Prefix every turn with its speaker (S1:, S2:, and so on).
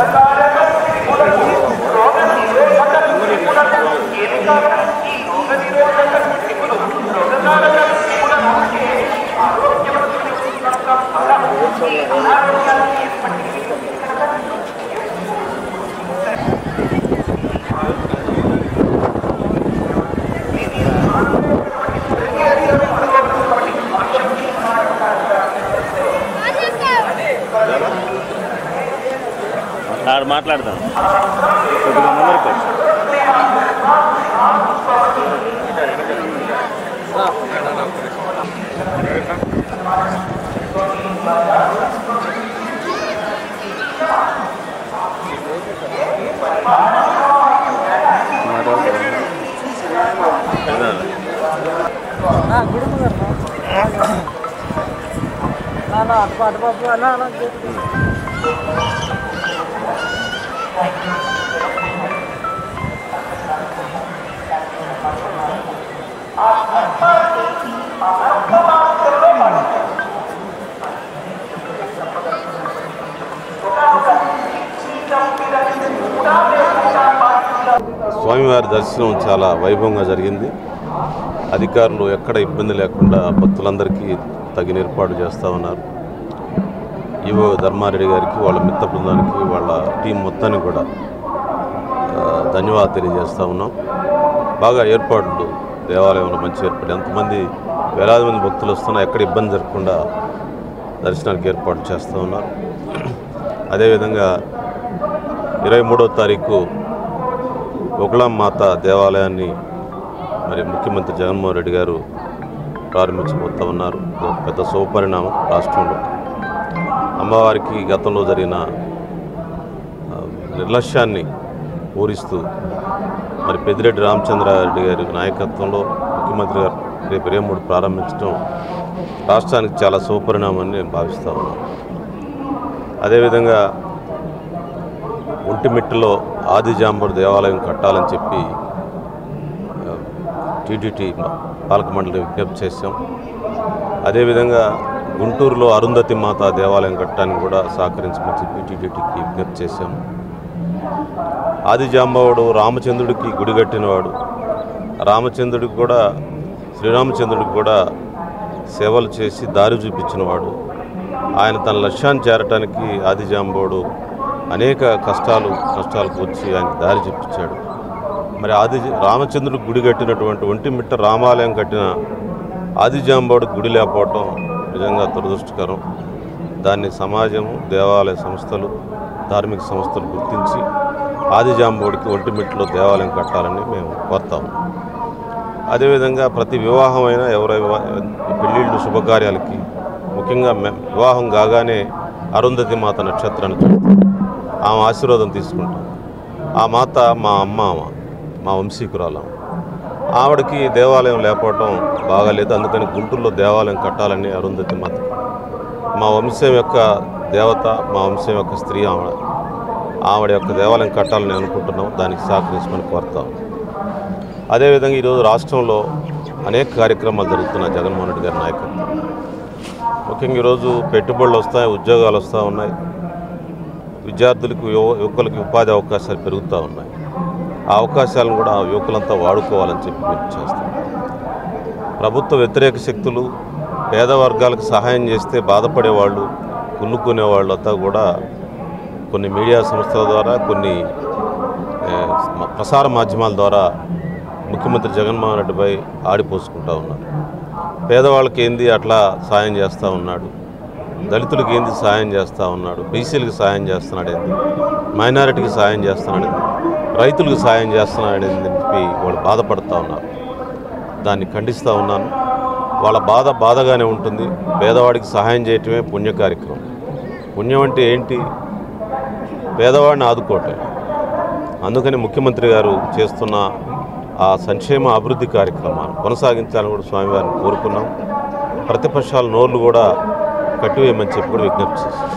S1: الله. ఆడు మాట్లాడతాను కొద్దిగా ముందరికి వచ్చి. అదే.
S2: స్వామివారి దర్శనం చాలా వైభవంగా జరిగింది. అధికారులు ఎక్కడ ఇబ్బంది లేకుండా భక్తులందరికీ తగిన ఏర్పాటు చేస్తూ ఉన్నారు. ఈవో ధర్మారెడ్డి గారికి వాళ్ళ మిత్త బృందానికి వాళ్ళ టీం మొత్తానికి కూడా ధన్యవాదాలు తెలియజేస్తూ ఉన్నాం. బాగా ఏర్పాట్లు దేవాలయంలో మంచి ఏర్పాటు ఎంతమంది వేలాది మంది భక్తులు వస్తున్నా ఎక్కడ ఇబ్బంది జరగకుండా దర్శనానికి ఏర్పాటు చేస్తూ ఉన్నారు. అదేవిధంగా ఇరవై మూడో తారీఖు ఒకలాం మాత దేవాలయాన్ని మరి ముఖ్యమంత్రి జగన్మోహన్ రెడ్డి గారు ప్రారంభించబోతూ ఉన్నారు. పెద్ద శుభపరిణామం రాష్ట్రంలో. అమ్మవారికి గతంలో జరిగిన నిర్లక్ష్యాన్ని పూరిస్తూ మరి పెద్దిరెడ్డి రామచంద్రారెడ్డి గారి నాయకత్వంలో ముఖ్యమంత్రి గారు రేపు రేమూడు ప్రారంభించడం రాష్ట్రానికి చాలా సుపరిణామని నేను భావిస్తా ఉన్నాను. అదేవిధంగా ఒంటిమిట్టలో ఆదిజాంబుడు దేవాలయం కట్టాలని చెప్పి టీడీటీ టీటీటీ పాలక మండలి విజ్ఞప్తి చేశాం. అదేవిధంగా గుంటూరులో అరుంధతి మాత దేవాలయం కట్టడానికి కూడా సహకరించమని చెప్పి టీటీడీకి విజ్ఞప్తి చేశాము ఆదిజాంబవుడు రామచంద్రుడికి గుడి కట్టినవాడు. రామచంద్రుడికి కూడా శ్రీరామచంద్రుడికి కూడా సేవలు చేసి దారి చూపించినవాడు. ఆయన తన లక్ష్యాన్ని చేరటానికి ఆదిజాంబవుడు అనేక కష్టాలు కష్టాలకు వచ్చి ఆయన దారి చూపించాడు. మరి ఆది రామచంద్రుడికి గుడి కట్టినటువంటి ఒంటిమిట్ట రామాలయం కట్టిన ఆదిజాంబవుడి గుడి లేకపోవటం నిజంగా దురదృష్టకరం. దాన్ని సమాజము దేవాలయ సంస్థలు ధార్మిక సంస్థలు గుర్తించి ఆదిజాంబోడికి ఒంటిమిట్టలో దేవాలయం కట్టాలని మేము కోరుతాము. అదేవిధంగా ప్రతి వివాహమైన ఎవరై పెళ్ళిళ్ళు శుభకార్యాలకి ముఖ్యంగా మే- వివాహం కాగానే అరుంధతి మాత నక్షత్రాన్ని చూస్తాం. ఆమె ఆశీర్వాదం తీసుకుంటాం. ఆ మాత మా అమ్మ మా వంశీకురాలం ఆవిడకి దేవాలయం లేకపోవటం బాగాలేదు. అందుకని గుంటూరులో దేవాలయం కట్టాలని అరుంధతి మాత మా వంశం యొక్క దేవత మా వంశం యొక్క స్త్రీ ఆవిడ ఆవిడ యొక్క దేవాలయం కట్టాలని అనుకుంటున్నాం. దానికి సహకరించమని కోరుతాం. అదేవిధంగా ఈరోజు రాష్ట్రంలో అనేక కార్యక్రమాలు జరుగుతున్నాయి జగన్మోహన్ రెడ్డి గారి నాయకత్వం. ముఖ్యంగా ఈరోజు పెట్టుబడులు వస్తాయి ఉద్యోగాలు వస్తూ ఉన్నాయి. విద్యార్థులకు యువ యువకులకి ఉపాధి అవకాశాలు పెరుగుతూ ఉన్నాయి. ఆ అవకాశాలను కూడా ఆ యువకులంతా వాడుకోవాలని చెప్పి మేము చేస్తాం. ప్రభుత్వ వ్యతిరేక శక్తులు పేద వర్గాలకు సహాయం చేస్తే బాధపడేవాళ్ళు కుళ్ళుకునేవాళ్ళు అంతా కూడా కొన్ని మీడియా సంస్థల ద్వారా కొన్ని ప్రసార మాధ్యమాల ద్వారా ముఖ్యమంత్రి జగన్మోహన్ రెడ్డిపై ఆడిపోసుకుంటూ ఉన్నారు. పేదవాళ్ళకి ఏంది అట్లా సాయం చేస్తూ ఉన్నాడు? దళితులకి ఏంది సాయం చేస్తూ ఉన్నాడు? బీసీలకు సాయం చేస్తున్నాడు ఏంది? మైనారిటీకి సాయం చేస్తున్నాడు ఏంది? రైతులకు సాయం చేస్తున్నాడు చెప్పి వాళ్ళు బాధపడుతూ ఉన్నారు. దాన్ని ఖండిస్తూ ఉన్నాను. వాళ్ళ బాధ బాధగానే ఉంటుంది. పేదవాడికి సహాయం చేయటమే పుణ్య కార్యక్రమం. పుణ్యం అంటే ఏంటి? పేదవాడిని ఆదుకోవటం. అందుకని ముఖ్యమంత్రి గారు చేస్తున్న ఆ సంక్షేమ అభివృద్ధి కార్యక్రమాలు కొనసాగించాలని కూడా స్వామివారిని కోరుకున్నాం. ప్రతిపక్షాల నోర్లు కూడా కట్టివేయమని చెప్పి కూడా విజ్ఞప్తి చేస్తున్నాం.